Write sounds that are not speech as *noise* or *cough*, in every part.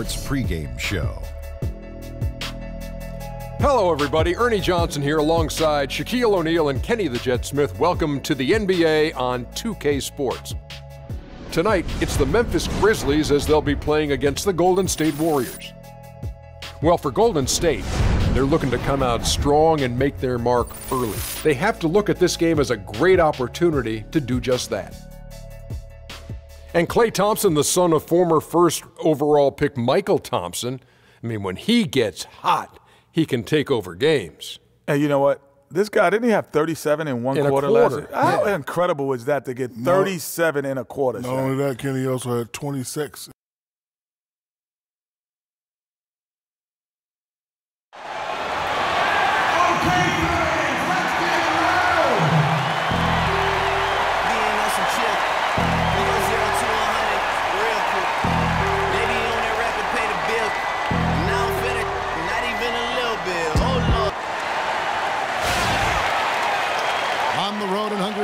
Sports pregame show. Hello, everybody. Ernie Johnson here alongside Shaquille O'Neal and Kenny the Jet Smith. Welcome to the NBA on 2K Sports. Tonight, it's the Memphis Grizzlies as they'll be playing against the Golden State Warriors. Well, for Golden State, they're looking to come out strong and make their mark early. They have to look at this game as a great opportunity to do just that. And Klay Thompson, the son of former first overall pick Mychal Thompson, I mean, when he gets hot, he can take over games. And you know what? This guy didn't he have 37 in one In quarter, quarter, last year? How yeah. incredible was that to get 37 in a quarter? Not only that, Kenny also had 26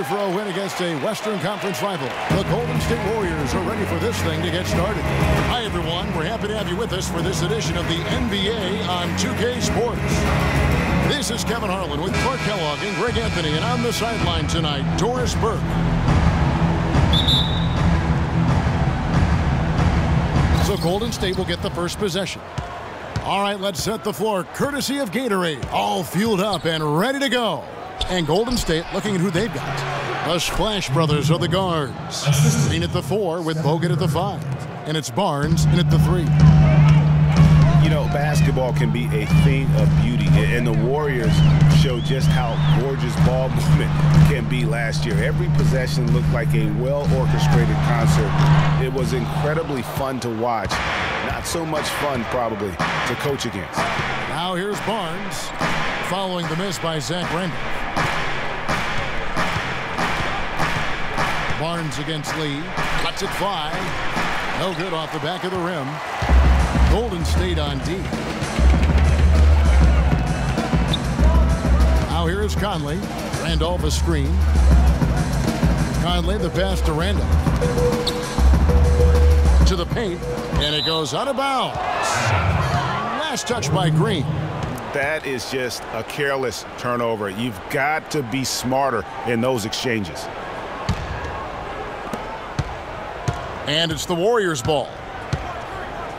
for a win against a Western Conference rival, the Golden State Warriors are ready for this thing to get started. Hi, everyone. We're happy to have you with us for this edition of the NBA on 2K Sports. This is Kevin Harlan with Clark Kellogg and Greg Anthony, and on the sideline tonight, Doris Burke. So Golden State will get the first possession. All right, let's set the floor, courtesy of Gatorade. All fueled up and ready to go. And Golden State looking at who they've got. The Splash Brothers are the guards. Green at the four with Bogut at the five. And it's Barnes in at the three. You know, basketball can be a thing of beauty, and the Warriors show just how gorgeous ball *laughs* movement can be last year. Every possession looked like a well-orchestrated concert. It was incredibly fun to watch. Not so much fun, probably, to coach against. Now here's Barnes following the miss by Zach Randolph. Barnes against Lee. Cuts it five. No good off the back of the rim. Golden State on D. Now here is Conley. Randolph a screen. Conley the pass to Randolph. To the paint. And it goes out of bounds. Last touch by Green. That is just a careless turnover. You've got to be smarter in those exchanges. And it's the Warriors' ball.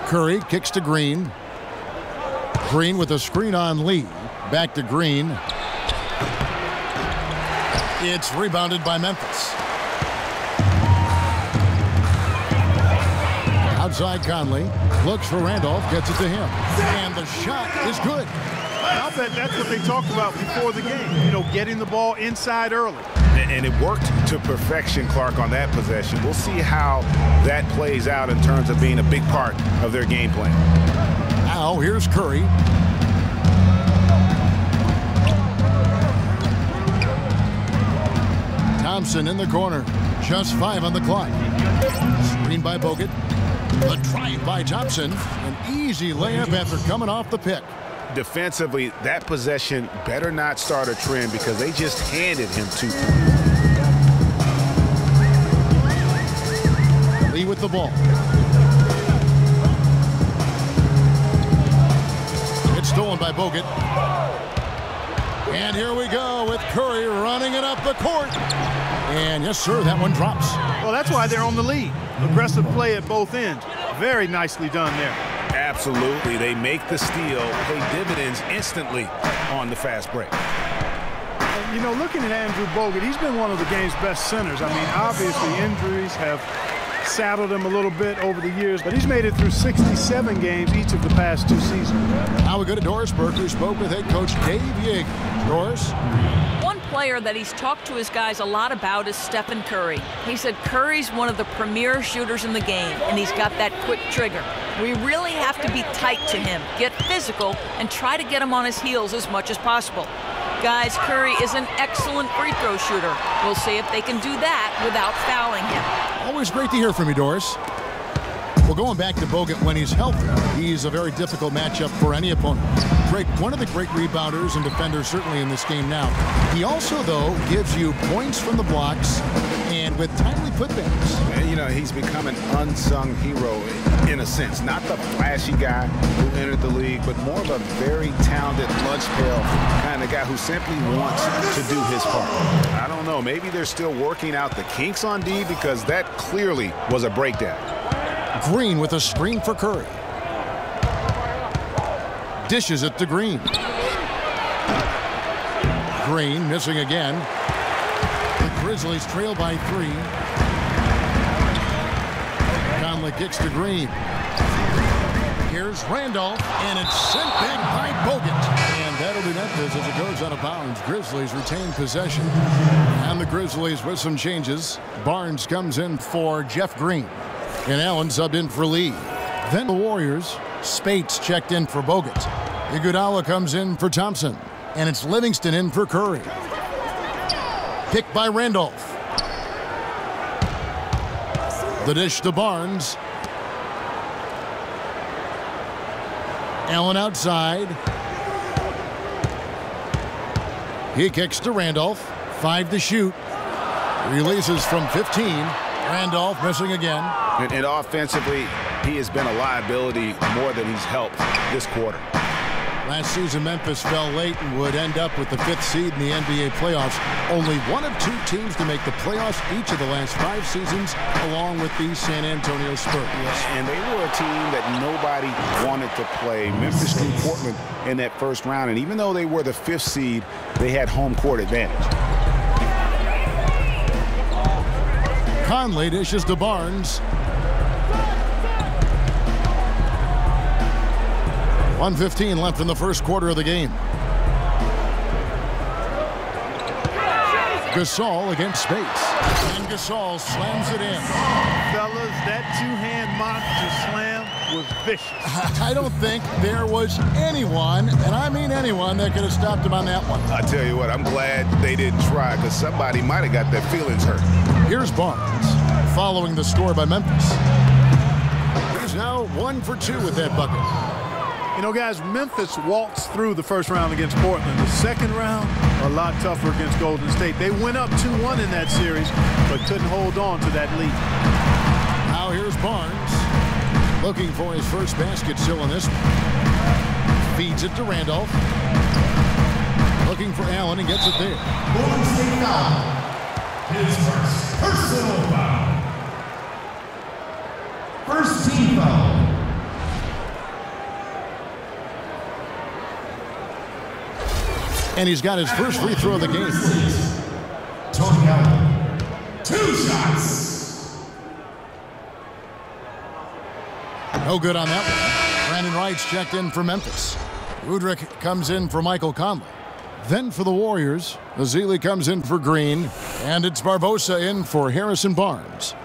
Curry kicks to Green. Green with a screen on Lee. Back to Green. It's rebounded by Memphis. Outside Conley. Looks for Randolph. Gets it to him. And the shot is good. I'll bet that's what they talked about before the game. You know, getting the ball inside early. And it worked to perfection, Clark, on that possession. We'll see how that plays out in terms of being a big part of their game plan. Now here's Curry. Thompson in the corner. Just five on the clock. Screen by Bogut. The drive by Thompson. An easy layup after coming off the pick. Defensively, that possession better not start a trend because they just handed him two. points. Lee with the ball. It's stolen by Bogut. And here we go with Curry running it up the court. And yes, sir, that one drops. Well, that's why they're on the lead. Aggressive play at both ends. Very nicely done there. Absolutely. They make the steal, pay dividends instantly on the fast break. And, you know, looking at Andrew Bogut, he's been one of the game's best centers. I mean, obviously injuries have saddled him a little bit over the years, but he's made it through 67 games each of the past two seasons. Now we go to Doris Burke, who spoke with head coach Dave Joerger. Doris? Player that he's talked to his guys a lot about is Stephen Curry. He said Curry's one of the premier shooters in the game, and he's got that quick trigger. We really have to be tight to him, get physical, and try to get him on his heels as much as possible. Guys, Curry is an excellent free throw shooter. We'll see if they can do that without fouling him. Always great to hear from you, Doris. Going back to Bogut when he's healthy, he's a very difficult matchup for any opponent. Great, one of the great rebounders and defenders certainly in this game now. He also, though, gives you points from the blocks and with timely putbacks. You know, he's become an unsung hero in a sense. Not the flashy guy who entered the league, but more of a very talented lunch pail kind of guy who simply wants to do his part. I don't know. Maybe they're still working out the kinks on D because that clearly was a breakdown. Green with a screen for Curry. Dishes it to Green. Green missing again. The Grizzlies trail by three. Conley kicks to Green. Here's Randolph, and it's sent back by Bogut. And that'll be Memphis as it goes out of bounds. Grizzlies retain possession. And the Grizzlies with some changes. Barnes comes in for Jeff Green. And Allen subbed in for Lee. Then the Warriors. Speights checked in for Bogut. Iguodala comes in for Thompson. And it's Livingston in for Curry. Picked by Randolph. The dish to Barnes. Allen outside. He kicks to Randolph. Five to shoot. Releases from 15. Randolph missing again. And, and offensively, he has been a liability more than he's helped this quarter. Last season, Memphis fell late and would end up with the fifth seed in the NBA playoffs. Only one of two teams to make the playoffs each of the last five seasons, along with the San Antonio Spurs. And they were a team that nobody wanted to play. Memphis drew Portland in that first round, and even though they were the fifth seed, they had home court advantage. Conley dishes to Barnes. 115 left in the first quarter of the game. Gasol against space. And Gasol slams it in. Fellas, that two-hand monster slam was vicious. *laughs* I don't think there was anyone, and I mean anyone, that could have stopped him on that one. I tell you what, I'm glad they didn't try because somebody might have got their feelings hurt. Here's Barnes following the score by Memphis. He's now one for two with that bucket. You know, guys, Memphis waltzed through the first round against Portland. The second round, a lot tougher against Golden State. They went up 2-1 in that series, but couldn't hold on to that lead. Now here's Barnes looking for his first basket still in this one. Feeds it to Randolph. Looking for Allen and gets it there. Golden State foul. His first personal foul. First team foul. And he's got his first free throw of the game. Tony Allen. Two shots. No good on that one. Brandon Wright's checked in for Memphis. Udrih comes in for Michael Conley. Then for the Warriors, Ezeli comes in for Green, and it's Barbosa in for Harrison Barnes.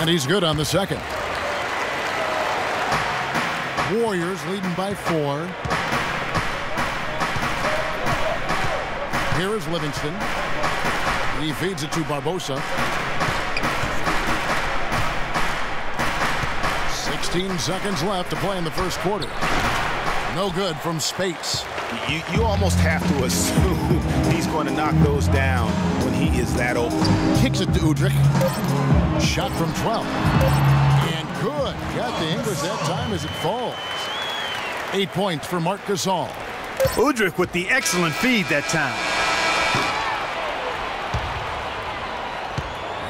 And he's good on the second. Warriors leading by four. Here is Livingston. He feeds it to Barbosa. 16 seconds left to play in the first quarter. No good from Speights. You, you almost have to assume *laughs* he's going to knock those down when he is that open. Kicks it to Udrih. Shot from 12. And good. Got the English that time as it falls. Eight points for Marc Gasol. Udrih with the excellent feed that time.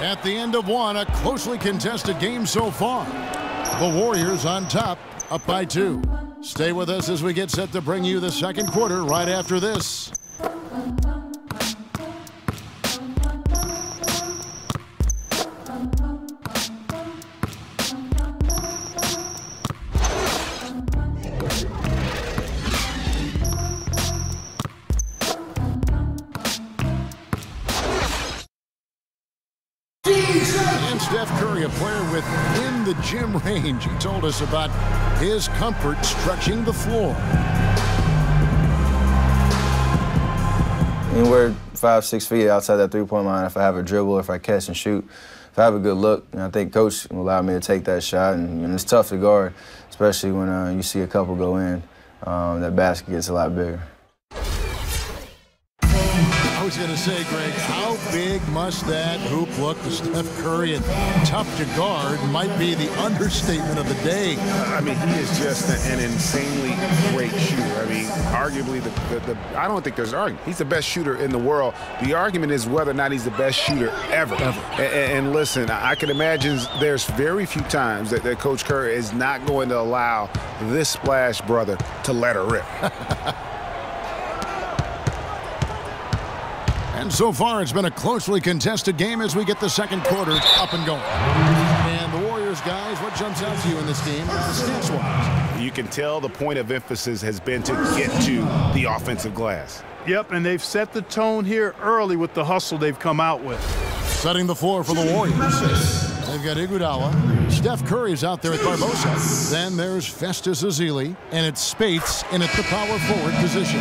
At the end of one, a closely contested game so far. The Warriors on top, up by two. Stay with us as we get set to bring you the second quarter right after this. Gym *laughs* range. He told us about his comfort stretching the floor. Anywhere five, six feet outside that three-point line, if I have a dribble, if I catch and shoot, if I have a good look, I think coach will allow me to take that shot. And, and it's tough to guard, especially when uh, you see a couple go in. Um, that basket gets a lot bigger. I was going to say, Greg, how big must that hoop look to Steph Curry and tough to guard might be the understatement of the day. I mean, he is just an, insanely great shooter. I mean, arguably, the, the, the, I don't think there's an argument. He's the best shooter in the world. The argument is whether or not he's the best shooter ever. Ever. And, and listen, I can imagine there's very few times that, that Coach Curry is not going to allow this splash brother to let her rip. *laughs* And so far, it's been a closely contested game as we get the second quarter up and going. And the Warriors, guys, what jumps out to you in this game, stats-wise? You can tell the point of emphasis has been to get to the offensive glass. Yep, and they've set the tone here early with the hustle they've come out with. Setting the floor for the Warriors. They've got Iguodala. Steph Curry's out there at Barbosa. Then there's Festus Ezeli, and it's Speights in at the power forward position.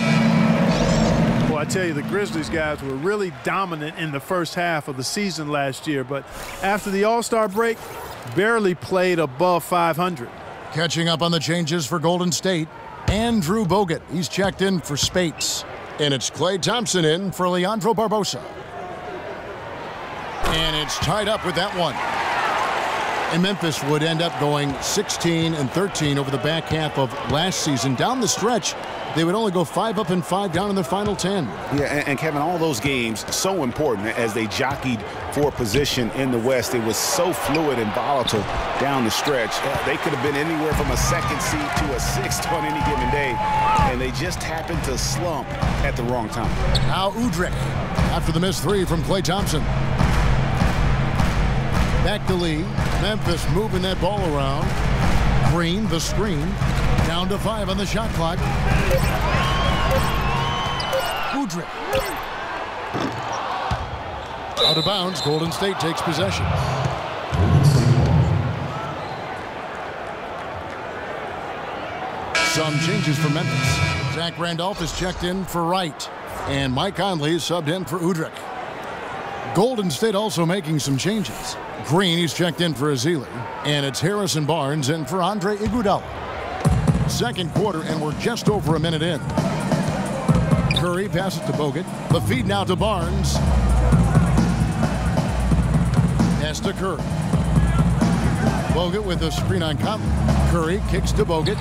I tell you, the Grizzlies guys were really dominant in the first half of the season last year, but after the All-Star break, barely played above 500. Catching up on the changes for Golden State, Andrew Bogut. He's checked in for Speights. And it's Klay Thompson in for Leandro Barbosa. And it's tied up with that one. And Memphis would end up going 16 and 13 over the back half of last season. Down the stretch, they would only go five up and five down in their final 10. Yeah, and, and, Kevin, all those games so important as they jockeyed for position in the West. It was so fluid and volatile down the stretch. Uh, they could have been anywhere from a second seed to a sixth on any given day, and they just happened to slump at the wrong time. Now Udrih after the missed three from Klay Thompson. Back to Lee. Memphis moving that ball around. Green, the screen. Down to five on the shot clock. Udrih. Out of bounds. Golden State takes possession. Some changes for Memphis. Zach Randolph is checked in for Wright. And Mike Conley is subbed in for Udrih. Golden State also making some changes. Green, he's checked in for Ezeli. And it's Harrison Barnes in for Andre Iguodala. Second quarter, and we're just over a minute in. Curry passes to Bogut. The feed now to Barnes. Pass to Curry. Bogut with a screen on Conley. Curry kicks to Bogut.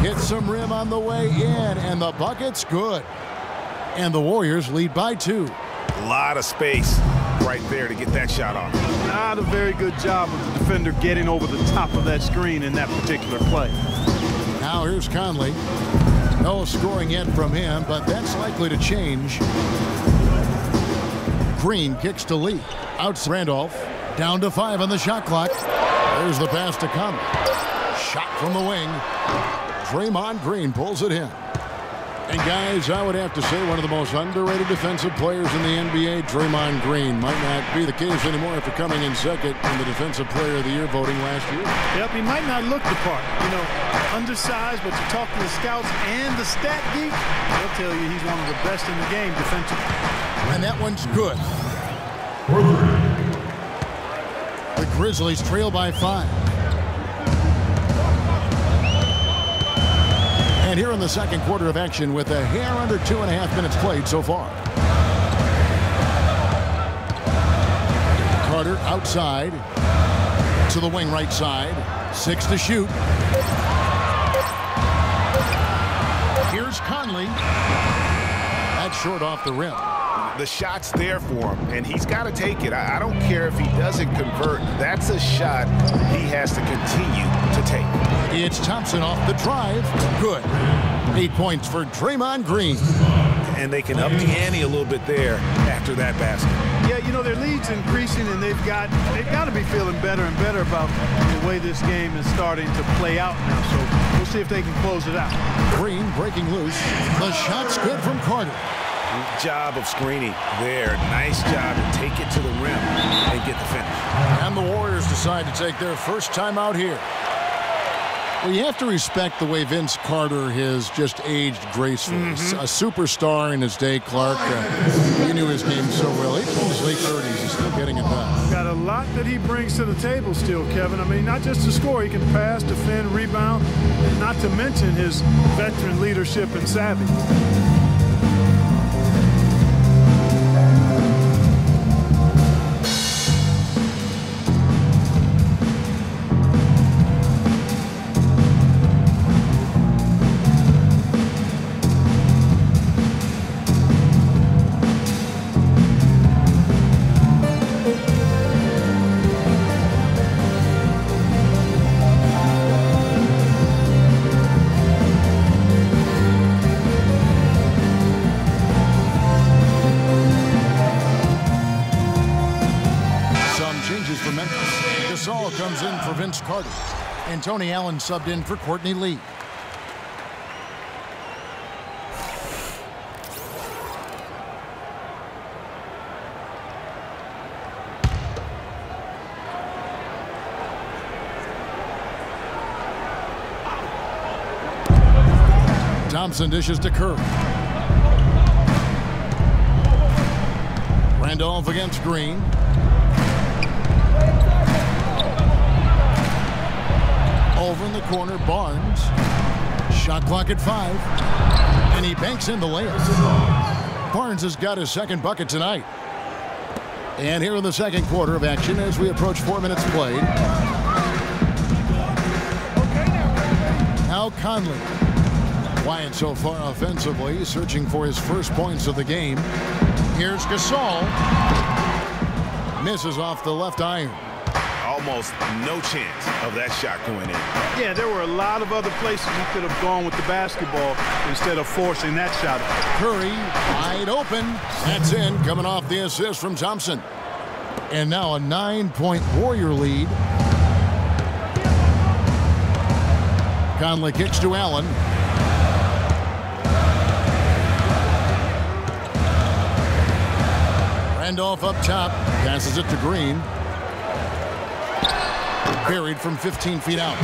Hits some rim on the way in, and the bucket's good. And the Warriors lead by two. A lot of space right there to get that shot off. Not a very good job of the defender getting over the top of that screen in that particular play. Now here's Conley. No scoring yet from him, but that's likely to change. Green kicks to Lee. Out Randolph. Down to five on the shot clock. There's the pass to Conley. Shot from the wing. Draymond Green pulls it in. And guys, I would have to say one of the most underrated defensive players in the NBA, Draymond Green. Might not be the case anymore after coming in second in the Defensive Player of the Year voting last year. Yep, he might not look the part. You know, undersized, but you talk to the scouts and the stat geek, they'll tell you he's one of the best in the game defensively. And that one's good. The Grizzlies trail by five. And here in the second quarter of action with a hair under two and a half minutes played so far. Carter outside to the wing right side. Six to shoot. Here's Conley. That's short off the rim. The shot's there for him, and he's got to take it. I, I don't care if he doesn't convert. That's a shot he has to continue to take. It's Thompson off the drive. Good. Eight points for Draymond Green. And they can up the ante a little bit there after that basket. Yeah, you know, their lead's increasing, and they've got they've got to be feeling better and better about the way this game is starting to play out now. So we'll see if they can close it out. Green breaking loose. The shot's good from Carter. Job of screening there. Nice job to take it to the rim and get the finish. And the Warriors decide to take their first time out here. Well, you have to respect the way Vince Carter has just aged gracefully. Mm-hmm. A superstar in his day, Clark. Uh, you knew his game so well. He's in his late 30s, he's still getting it done. Got a lot that he brings to the table still, Kevin. I mean, not just to score. He can pass, defend, rebound, not to mention his veteran leadership and savvy. And Tony Allen subbed in for Courtney Lee. Thompson dishes to Curry. Randolph against Green. Over in the corner, Barnes. Shot clock at five. And he banks in the layup. Barnes has got his second bucket tonight. And here in the second quarter of action as we approach four minutes played. Now Conley. Quiet so far offensively, searching for his first points of the game. Here's Gasol. Misses off the left iron. Almost no chance of that shot going in. Yeah, there were a lot of other places he could have gone with the basketball instead of forcing that shot. Curry wide open. That's in, coming off the assist from Thompson. And now a nine-point Warrior lead. Conley kicks to Allen. Randolph up top. Passes it to Green. Buried from 15 feet out.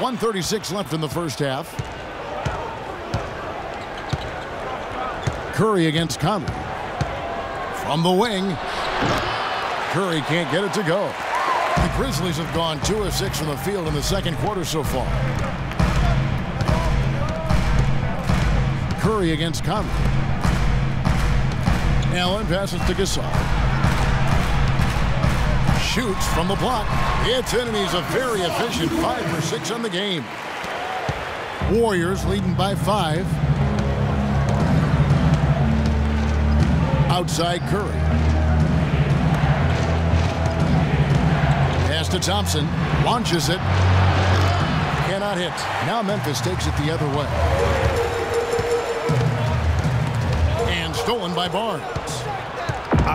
136 left in the first half. Curry against Conley. From the wing. Curry can't get it to go. The Grizzlies have gone 2 of 6 from the field in the second quarter so far. Curry against Conley. Allen passes to Gasol. Shoots from the block. It's in, a very efficient 5 for 6 on the game. Warriors leading by 5. Outside Curry. Pass to Thompson. Launches it. Cannot hit. Now Memphis takes it the other way. And stolen by Barnes.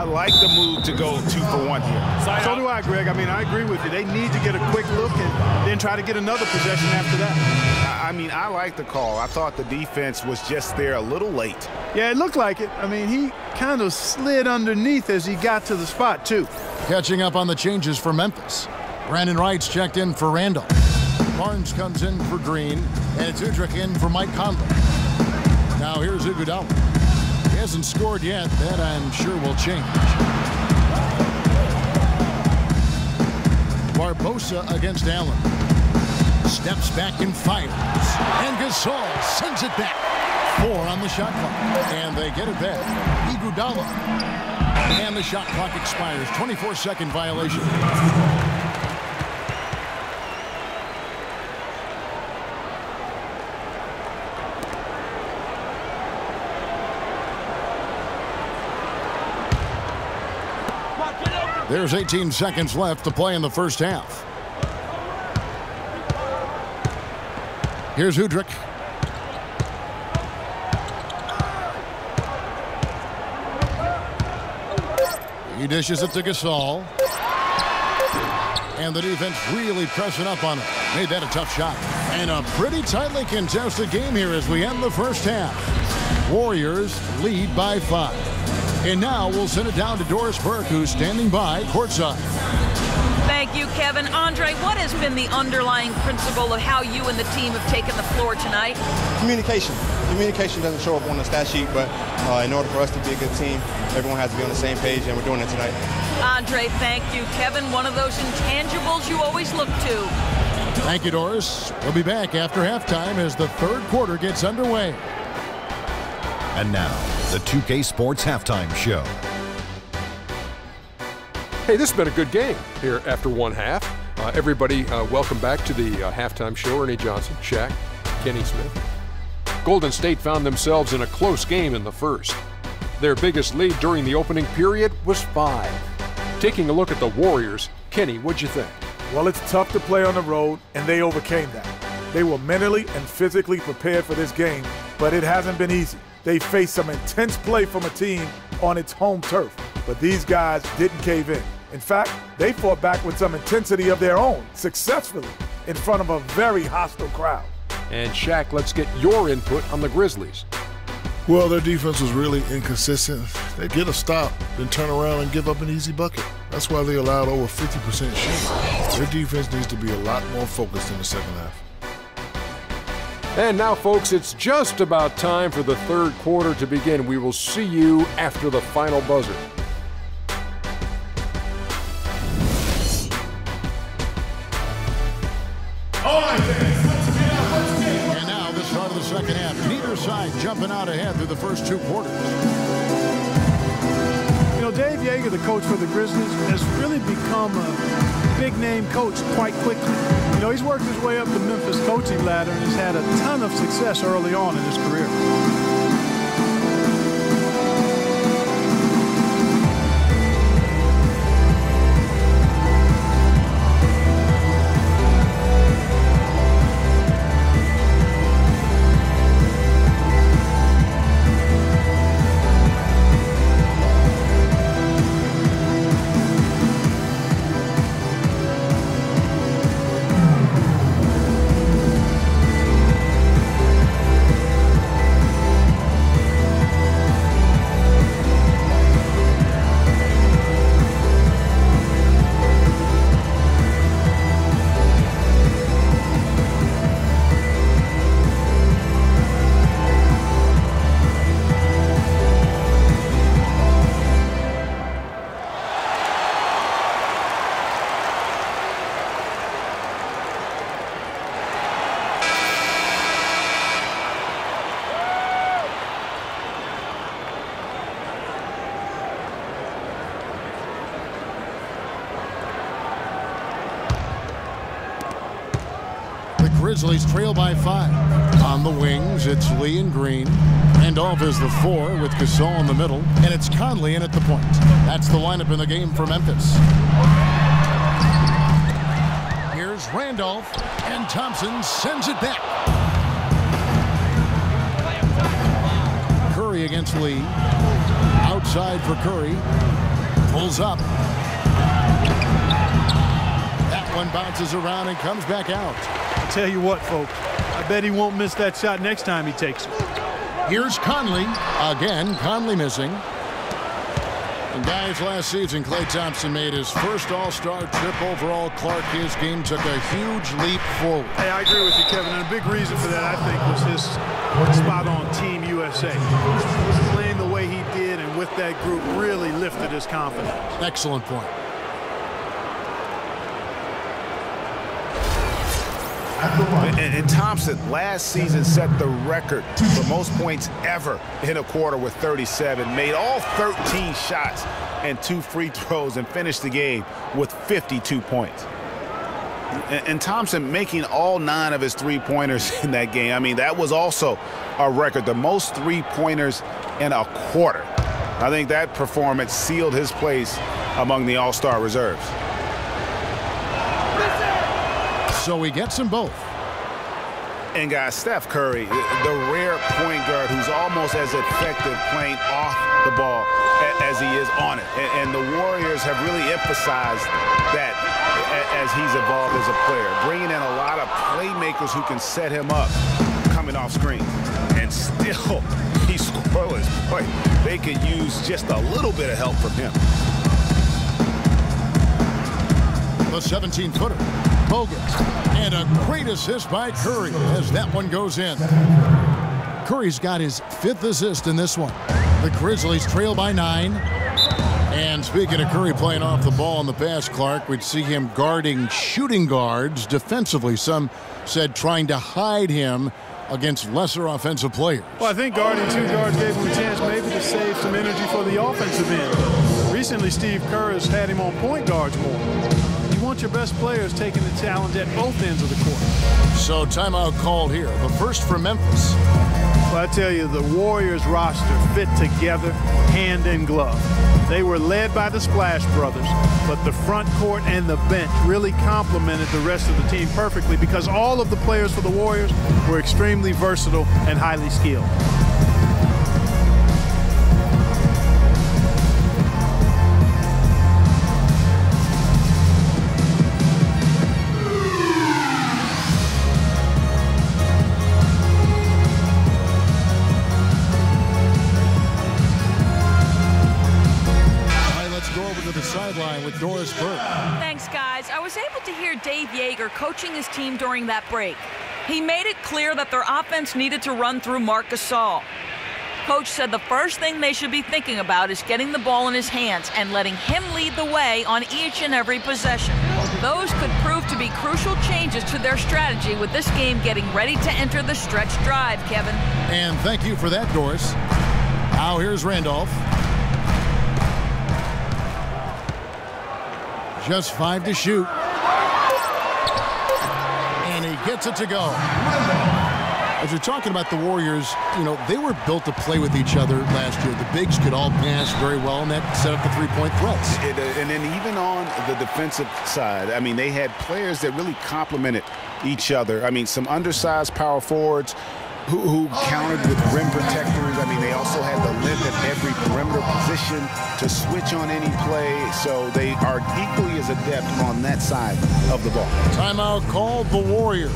I like the move to go two for one here. So do I, Greg. I mean, I agree with you. They need to get a quick look and then try to get another possession after that. I I mean, I like the call. I thought the defense was just there a little late. Yeah, it looked like it. I mean, he kind of slid underneath as he got to the spot, too. Catching up on the changes for Memphis. Brandon Wright's checked in for Randall. Barnes comes in for Green, and it's Udrih in for Mike Conley. Now here's Iguodala. Hasn't scored yet. That I'm sure will change. Barbosa against Allen. Steps back and fires. And Gasol sends it back. Four on the shot clock. And they get it back. Iguodala. And the shot clock expires. 24-second violation. There's 18 seconds left to play in the first half. Here's Udrih. He dishes it to Gasol. And the defense really pressing up on him. Made that a tough shot. And a pretty tightly contested game here as we end the first half. Warriors lead by five. And now we'll send it down to Doris Burke, who's standing by courtside. Thank you, Kevin. Andre, what has been the underlying principle of how you and the team have taken the floor tonight? Communication. Communication doesn't show up on the stat sheet, but uh, in order for us to be a good team, everyone has to be on the same page, and we're doing it tonight. Andre, thank you. Kevin, one of those intangibles you always look to. Thank you, Doris. We'll be back after halftime as the third quarter gets underway. And now, the 2K Sports Halftime Show. Hey, this has been a good game here after one half. Uh, everybody, uh, welcome back to the uh, halftime show. Ernie Johnson, Shaq, Kenny Smith. Golden State found themselves in a close game in the first. Their biggest lead during the opening period was five. Taking a look at the Warriors, Kenny, what'd you think? Well, it's tough to play on the road, and they overcame that. They were mentally and physically prepared for this game, but it hasn't been easy. They faced some intense play from a team on its home turf, but these guys didn't cave in. In fact, they fought back with some intensity of their own, successfully, in front of a very hostile crowd. And Shaq, let's get your input on the Grizzlies. Well, their defense was really inconsistent. They get a stop, then turn around and give up an easy bucket. That's why they allowed over 50% shooting. Their defense needs to be a lot more focused in the second half. And now, folks, it's just about time for the third quarter to begin. We will see you after the final buzzer. All right, fans, let's get out. Let's get And now the start of the second half. Neither side jumping out ahead through the first two quarters. You know, Dave Joerger, the coach for the Grizzlies, has really become a big name coach quite quickly. You know, he's worked his way up the Memphis coaching ladder and has had a ton of success early on in his career. Grizzlies trail by five. On the wings, it's Lee and Green. Randolph is the four with Gasol in the middle. And it's Conley in at the point. That's the lineup in the game for Memphis. Here's Randolph. And Thompson sends it back. Curry against Lee. Outside for Curry. Pulls up. That one bounces around and comes back out. I'll tell you what, folks, I bet he won't miss that shot next time he takes it. Here's Conley. Again, Conley missing. And guys, last season, Klay Thompson made his first All-Star trip overall. Clark, his game took a huge leap forward. Hey, I agree with you, Kevin. And a big reason for that, I think, was his spot on Team USA. Playing the way he did and with that group really lifted his confidence. Excellent point. And, and Thompson last season set the record for most points ever in a quarter with 37. Made all 13 shots and two free throws and finished the game with 52 points. And, and Thompson making all nine of his three-pointers *laughs* in that game. I mean, that was also a record, the most three-pointers in a quarter. I think that performance sealed his place among the All-Star reserves. So he gets them both. And guys, Steph Curry, the rare point guard who's almost as effective playing off the ball as he is on it. And the Warriors have really emphasized that as he's evolved as a player, bringing in a lot of playmakers who can set him up coming off screen. And still, *laughs* he's scoreless. Boy, they could use just a little bit of help from him. The 17-footer, Bogut, and a great assist by Curry as that one goes in. Curry's got his fifth assist in this one. The Grizzlies trail by nine. And speaking of Curry playing off the ball in the pass, Clark, we'd see him guarding shooting guards defensively. Some said trying to hide him against lesser offensive players. Well, I think guarding two guards gave him a chance maybe to save some energy for the offensive end. Recently, Steve Kerr has had him on point guards more want your best players taking the challenge at both ends of the court. So timeout called here. The first for Memphis. Well, I tell you, the Warriors roster fit together hand in glove. They were led by the Splash Brothers, but the front court and the bench really complemented the rest of the team perfectly because all of the players for the Warriors were extremely versatile and highly skilled. Coaching his team during that break. He made it clear that their offense needed to run through Marc Gasol. Coach said the first thing they should be thinking about is getting the ball in his hands and letting him lead the way on each and every possession. Those could prove to be crucial changes to their strategy with this game getting ready to enter the stretch drive, Kevin. And thank you for that, Doris. Now here's Randolph. Just five to shoot. It to go. As you're talking about the Warriors, you know, they were built to play with each other last year. The bigs could all pass very well, and that set up the three-point threats. Uh, and then even on the defensive side, I mean, they had players that really complemented each other. I mean, some undersized power forwards who, who countered with rim protectors. I mean, they also had the length at every perimeter position to switch on any play. So they are equally as adept on that side of the ball. Timeout called the Warriors.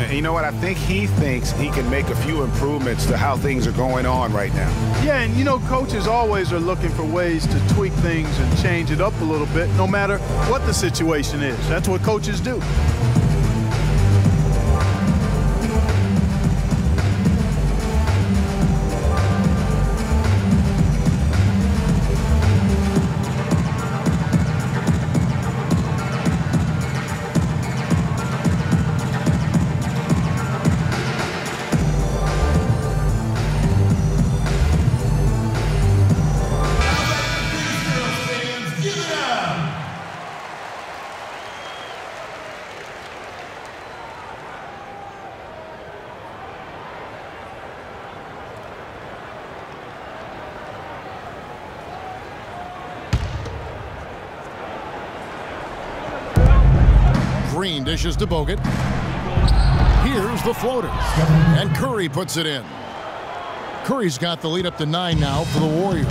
And you know what? I think he thinks he can make a few improvements to how things are going on right now. Yeah, and you know, coaches always are looking for ways to tweak things and change it up a little bit, no matter what the situation is. That's what coaches do. Dishes to Bogut. Here's the floater. And Curry puts it in. Curry's got the lead up to nine now for the Warriors.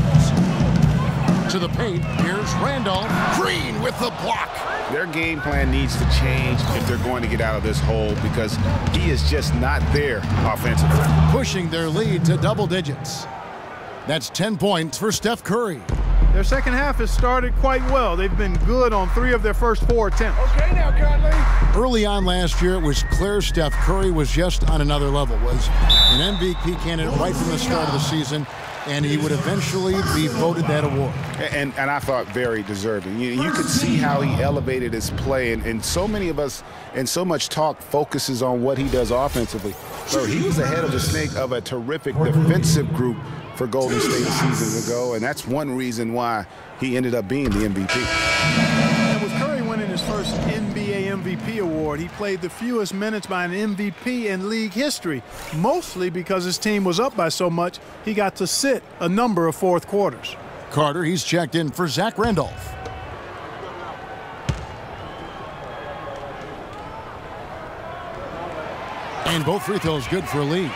To the paint, here's Randolph. Green with the block. Their game plan needs to change if they're going to get out of this hole because he is just not there offensively. Pushing their lead to double digits. That's 10 points for Steph Curry. Their second half has started quite well. They've been good on three of their first four attempts. Okay now, Conley. Early on last year, it was clear Steph Curry was just on another level. Was an MVP candidate right from the start of the season, and he would eventually be voted that award. And, and I thought very deserving. You, you could see how he elevated his play, and, and so many of us and so much talk focuses on what he does offensively. So he was ahead of the snake of a terrific defensive group for Golden State seasons ago, and that's one reason why he ended up being the MVP. And with Curry winning his first NBA MVP award, he played the fewest minutes by an MVP in league history, mostly because his team was up by so much he got to sit a number of fourth quarters. Carter, he's checked in for Zach Randolph. And both free throws good for Lee.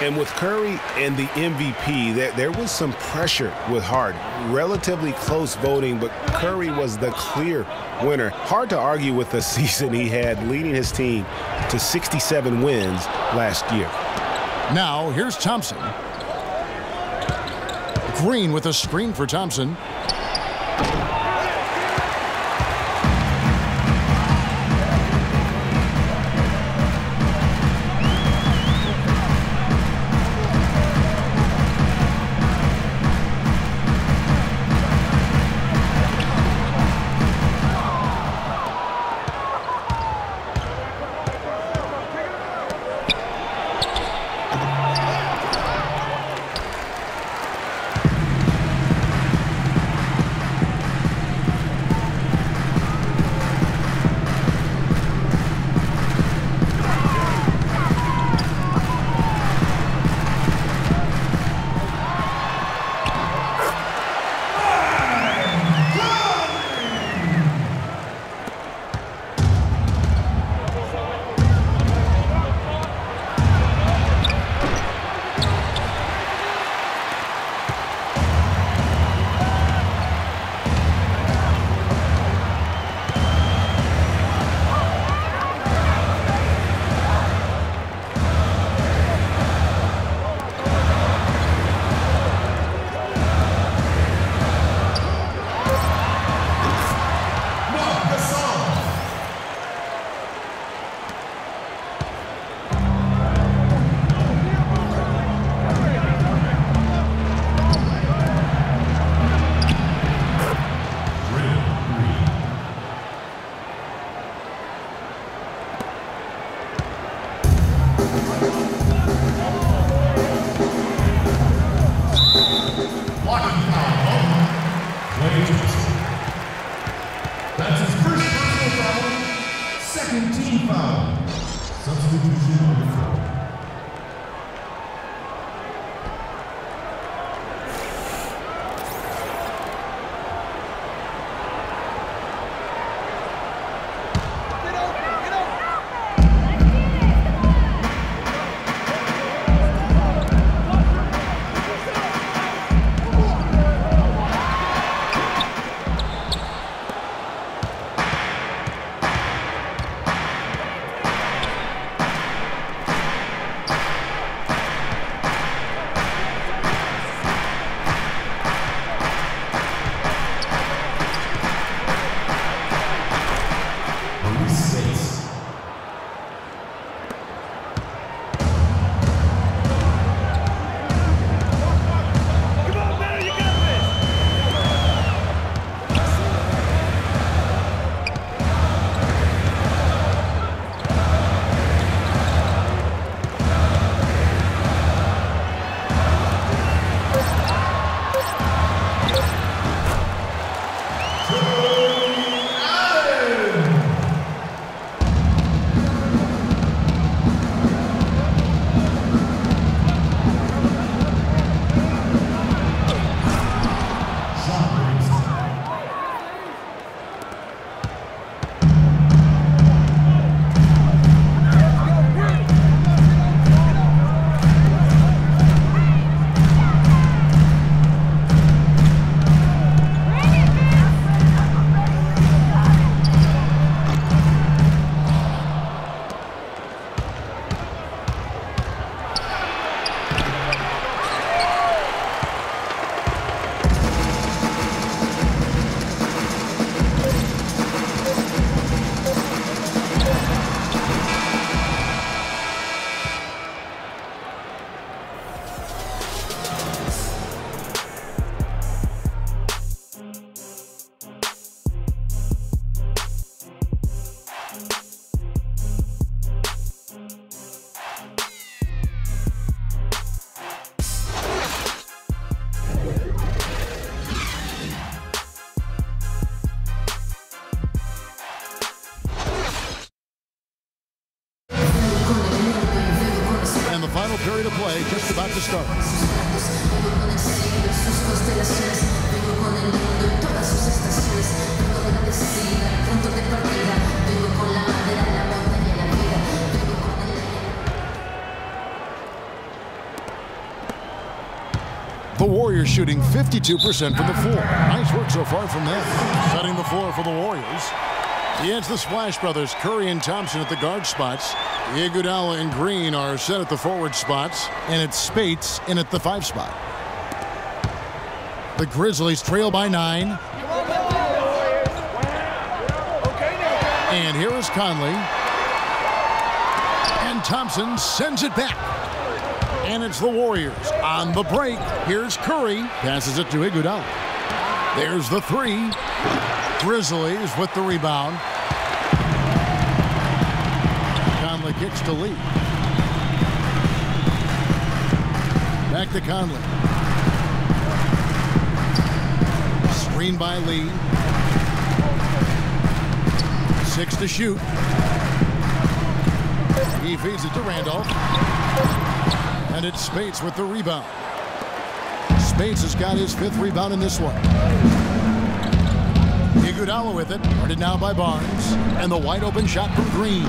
And with Curry and the MVP, there, there was some pressure with Harden. Relatively close voting, but Curry was the clear winner. Hard to argue with the *laughs* season he had, leading his team to 67 wins last year. Now, here's Thompson. Green with a screen for Thompson. Period of shooting 52% from the floor. Nice work so far from them. Setting the floor for the Warriors. He has the Splash Brothers, Curry and Thompson at the guard spots. Iguodala and Green are set at the forward spots, and it's Speights in at the five spot. The Grizzlies trail by nine. And here is Conley. And Thompson sends it back. And it's the Warriors on the break. Here's Curry. Passes it to Iguodala. There's the three. Grizzlies with the rebound. Conley kicks to Lee. Back to Conley. Screen by Lee. Six to shoot. He feeds it to Randolph. And it's Speights with the rebound. Speights has got his fifth rebound in this one. Iguodala with it. Guarded now by Barnes. And the wide open shot from Green.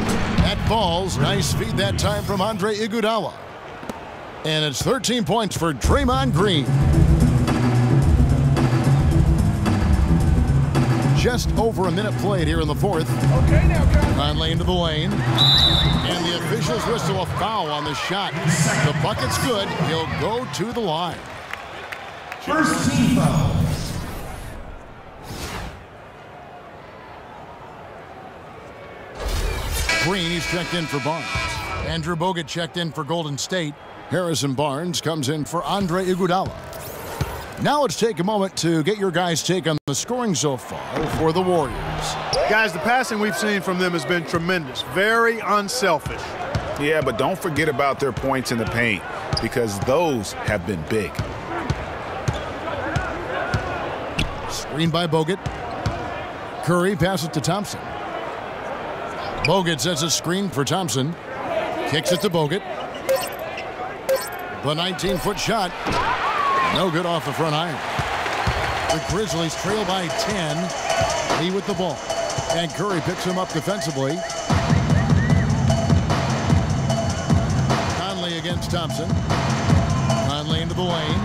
That falls. Nice feed that time from Andre Iguodala. And it's 13 points for Draymond Green. Just over a minute played here in the fourth. Okay, now Conley into the lane. And the officials whistle a foul on the shot. The bucket's good. He'll go to the line. First team foul. Green, he's checked in for Barnes. Andrew Bogut checked in for Golden State. Harrison Barnes comes in for Andre Iguodala. Now let's take a moment to get your guys' take on the scoring so far for the Warriors. Guys, the passing we've seen from them has been tremendous. Very unselfish. Yeah, but don't forget about their points in the paint because those have been big. Screen by Bogut. Curry passes to Thompson. Bogut sets a screen for Thompson. Kicks it to Bogut. The 19-foot shot. No good off the front iron. The Grizzlies trail by 10. Lee with the ball. And Curry picks him up defensively. Conley against Thompson. Conley into the lane.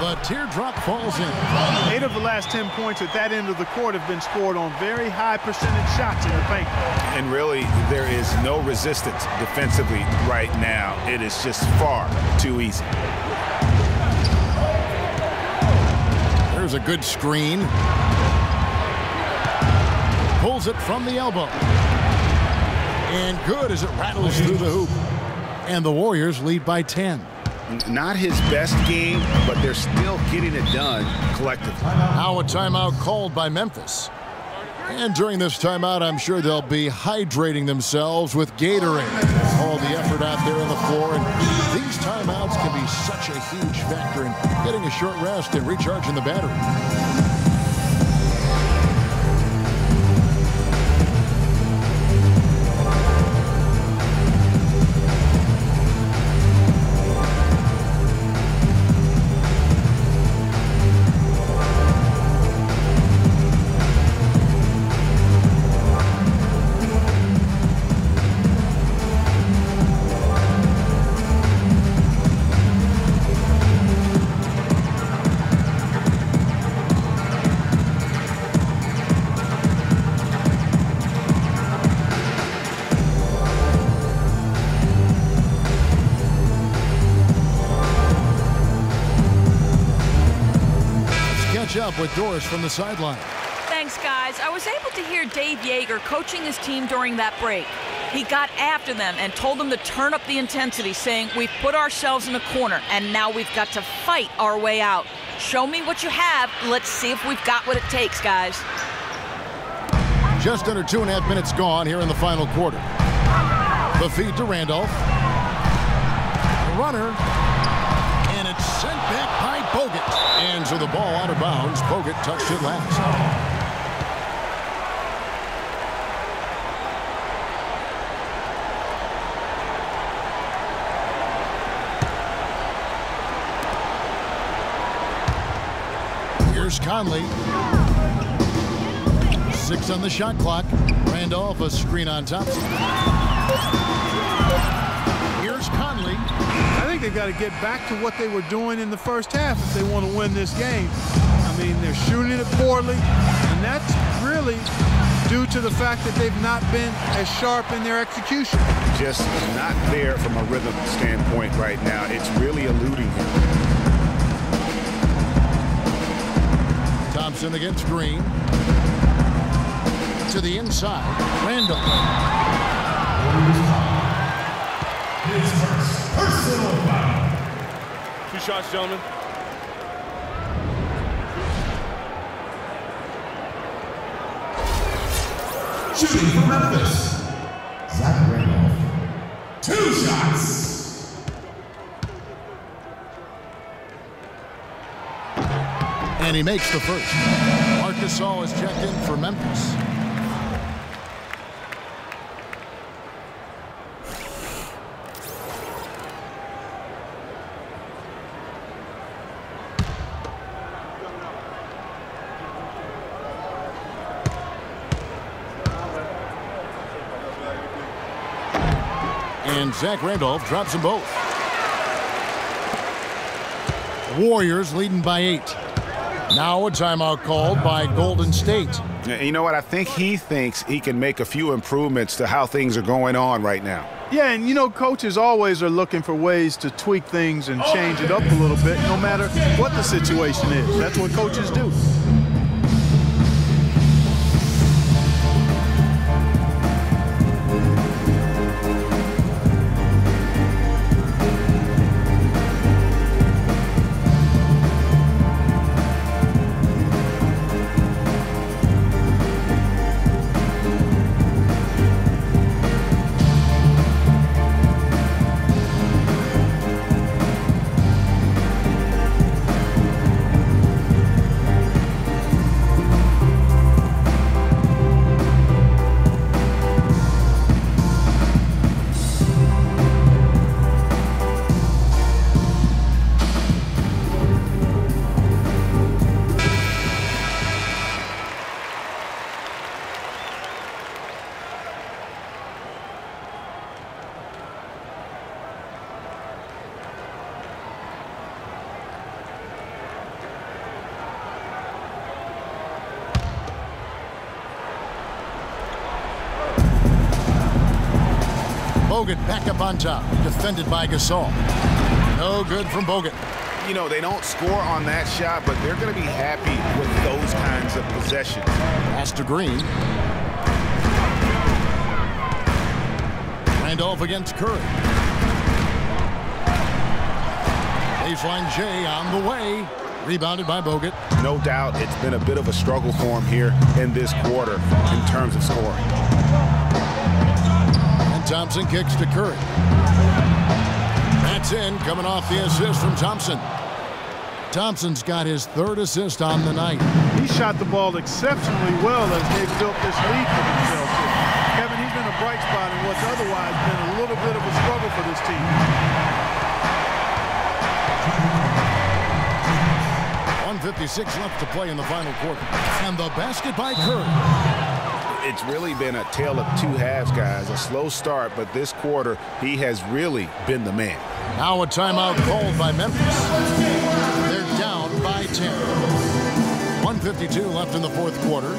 The teardrop falls in. Eight of the last 10 points at that end of the court have been scored on very high percentage shots in the paint. And really, there is no resistance defensively right now. It is just far too easy. There's a good screen. Pulls it from the elbow. And good as it rattles through the hoop. And the Warriors lead by 10. Not his best game, but they're still getting it done collectively. Now a timeout called by Memphis. And during this timeout, I'm sure they'll be hydrating themselves with Gatorade. All the effort out there on the floor. And such a huge factor in getting a short rest and recharging the battery. With Doris from the sideline. Thanks, guys. I was able to hear Dave Joerger coaching his team during that break. He got after them and told them to turn up the intensity, saying, We've put ourselves in a corner, and now we've got to fight our way out. Show me what you have. Let's see if we've got what it takes, guys. Just under two and a half minutes gone here in the final quarter. The feed to Randolph. The runner. And it's sent back by Bogut. And so the ball out of bounds. Bogut touched it last. Here's Conley. Six on the shot clock. Randolph a screen on Thompson. Here's Conley. I think they got to get back to what they were doing in the first half if they want to win this game. I mean, they're shooting it poorly, and that's really due to the fact that they've not been as sharp in their execution. Just not there from a rhythm standpoint right now. It's really eluding him. Thompson against Green. To the inside. Randall. Two shots, gentlemen. Shooting for Memphis. Zach Randolph. Two shots. And he makes the first. Marc Gasol is checked in for Memphis. And Zach Randolph drops them both. Warriors leading by eight. Now a timeout called by Golden State. You know what? I think he thinks he can make a few improvements to how things are going on right now. Yeah, and you know, coaches always are looking for ways to tweak things and change it up a little bit, no matter what the situation is. That's what coaches do. Bogut back up on top. Defended by Gasol. No good from Bogut. You know, they don't score on that shot, but they're going to be happy with those kinds of possessions. Pass to Green. Randolph against Curry. Baseline J on the way. Rebounded by Bogut. No doubt it's been a bit of a struggle for him here in this quarter in terms of scoring. Thompson kicks to Curry. That's in, coming off the assist from Thompson. Thompson's got his third assist on the night. He shot the ball exceptionally well as they built this lead for themselves. Kevin, he's been a bright spot in what's otherwise been a little bit of a struggle for this team. 156 left to play in the final quarter. And the basket by Curry. It's really been a tale of two halves, guys. A slow start, but this quarter, he has really been the man. Now a timeout called by Memphis. They're down by 10. 152 left in the fourth quarter.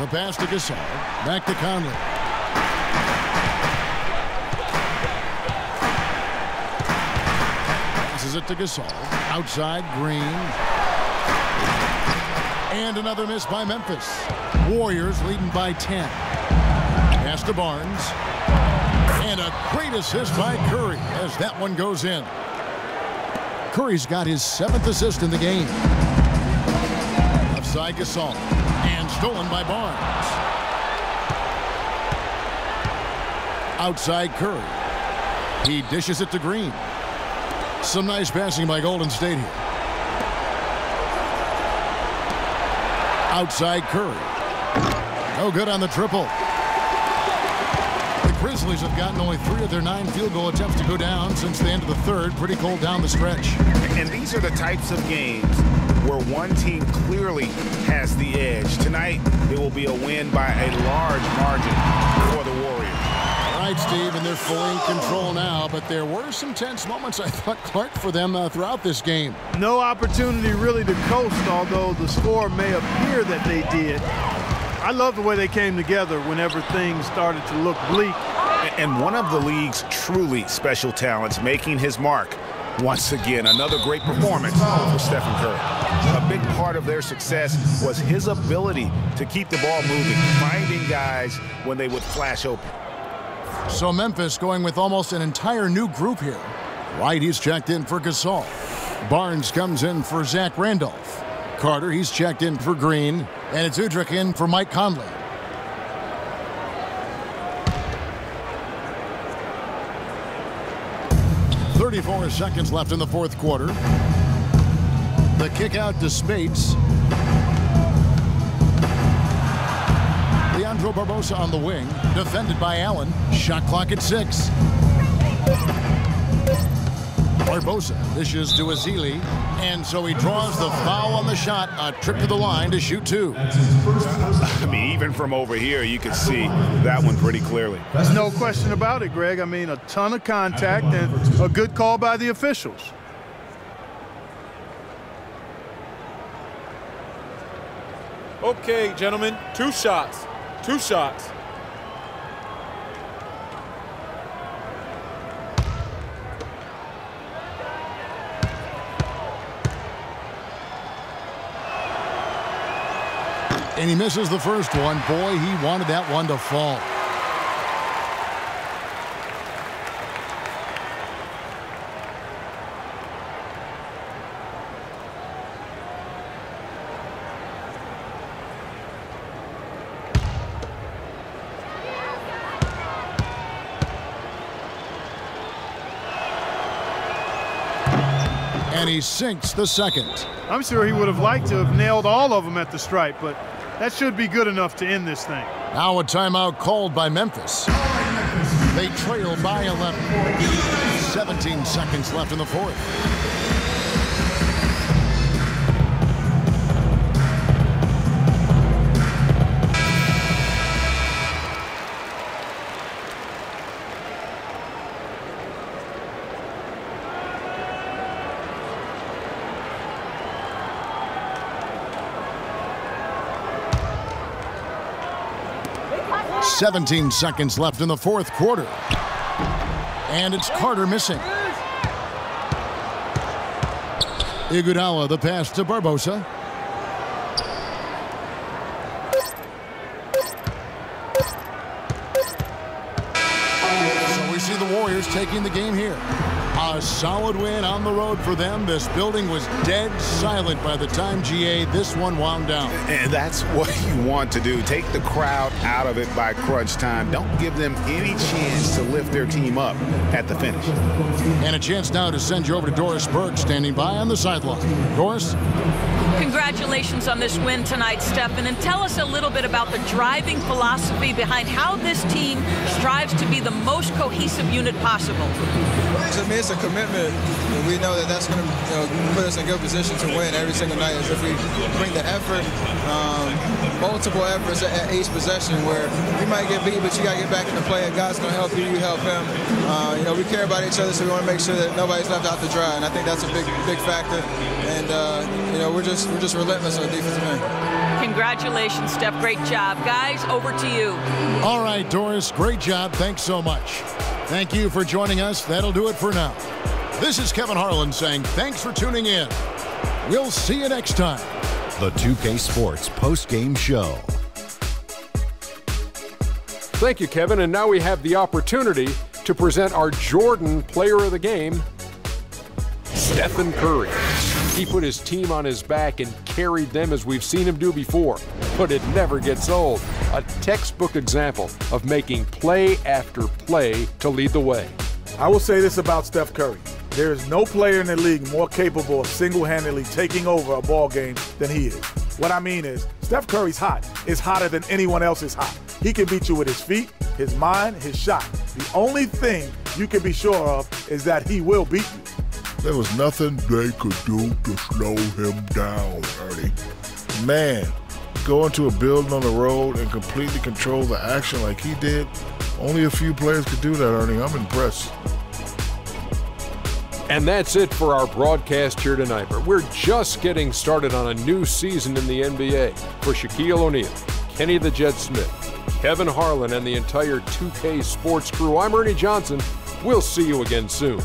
The pass to Gasol. Back to Conley. Passes it to Gasol. Outside, Green. And another miss by Memphis. Warriors leading by 10. Pass to Barnes. And a great assist by Curry as that one goes in. Curry's got his seventh assist in the game. Offside Gasol. And stolen by Barnes. Outside Curry. He dishes it to Green. Some nice passing by Golden State here. Outside Curry. No good on the triple. The Grizzlies have gotten only three of their nine field goal attempts to go down since the end of the third. Pretty cold down the stretch. And these are the types of games where one team clearly has the edge. Tonight, it will be a win by a large margin for the Warriors. All right, Steve, and they're fully in control now, but there were some tense moments, I thought, Clark, for them uh, throughout this game. No opportunity really to coast, although the score may appear that they did. I love the way they came together whenever things started to look bleak. And one of the league's truly special talents making his mark. Once again, another great performance for Stephen Curry. Big part of their success was his ability to keep the ball moving, finding guys when they would flash open. So Memphis going with almost an entire new group here. White, he's checked in for Gasol. Barnes comes in for Zach Randolph. Carter, he's checked in for Green. And it's Udrih in for Mike Conley. Thirty-four seconds left in the fourth quarter. The kick out to Speights. Leandro Barbosa on the wing, defended by Allen. Shot clock at six. Barbosa dishes to Ezeli, and so he draws the foul on the shot. A trip to the line to shoot two. I mean, even from over here, you can see that one pretty clearly. There's no question about it, Greg. I mean, a ton of contact and a good call by the officials. Okay, gentlemen, two shots. Two shots. And he misses the first one. Boy, he wanted that one to fall. He sinks the second. I'm sure he would have liked to have nailed all of them at the stripe, but that should be good enough to end this thing. Now a timeout called by Memphis. They trail by 11. 17 seconds left in the fourth. Seventeen seconds left in the fourth quarter. And it's Carter missing. Iguodala the pass to Barbosa. So we see the Warriors taking the game here. A solid win on the road for them. This building was dead silent by the time GA this one wound down. And that's what *laughs* you want to do. Take the crowd out of it by crunch time. Don't give them any chance to lift their team up at the finish. And a chance now to send you over to Doris Burke standing by on the sideline. Doris? Congratulations on this win tonight, Stephen, and tell us a little bit about the driving philosophy behind how this team strives to be the most cohesive unit possible. To me, it's a commitment. And we know that that's going to you know, put us in a good position to win every single night. Is if we bring the effort, um, multiple efforts at, at, each possession, where you might get beat, but you got to get back in the play. And God's going to help you, you help him. Uh, you know, we care about each other, so we want to make sure that nobody's left out to dry. And I think that's a big, big factor. And uh, you know, we're just we're just relentless on the defensive end. Congratulations, Steph. Great job. Guys, over to you. All right, Doris, great job. Thanks so much. Thank you for joining us. That'll do it for now. This is Kevin Harlan saying thanks for tuning in. We'll see you next time. The 2K Sports post-game show. Thank you, Kevin. And now we have the opportunity to present our Jordan Player of the Game, Stephen Curry. He put his team on his back and carried them as we've seen him do before, but it never gets old. A textbook example of making play after play to lead the way. I will say this about Steph Curry. There is no player in the league more capable of single-handedly taking over a ball game than he is. What I mean is, Steph Curry's hot. Is hotter than anyone else is hot. He can beat you with his feet, his mind, his shot. The only thing you can be sure of is that he will beat you. There was nothing they could do to slow him down, Ernie. Man, go into a building on the road and completely control the action like he did, only a few players could do that, Ernie. I'm impressed. And that's it for our broadcast here tonight. But we're just getting started on a new season in the NBA. For Shaquille O'Neal, Kenny the Jet Smith, Kevin Harlan, and the entire 2K Sports crew, I'm Ernie Johnson. We'll see you again soon.